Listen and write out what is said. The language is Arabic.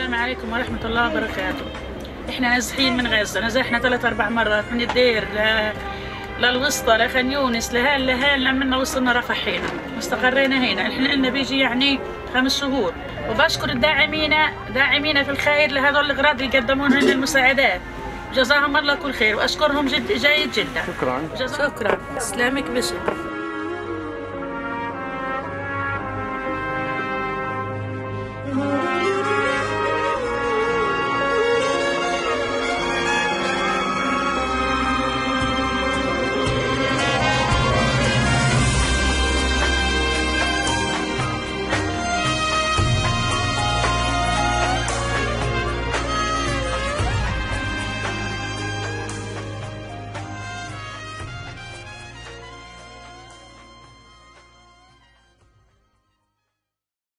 عليكم ورحمة الله وبركاته. إحنا نازحين من غزة. نزحنا ثلاث أربع مرات من الدير ل... للوسطى لخان يونس لهال لهال لما وصلنا رفح هنا واستقرينا هنا. إحنا لنا بيجي يعني خمس شهور. وبشكر الداعمين داعمين في الخير لهذول الأغراض اللي قدموا لنا المساعدات. جزاهم الله كل خير. وأشكرهم جد جيد جدا. شكرا. شكرا. سلامك بشر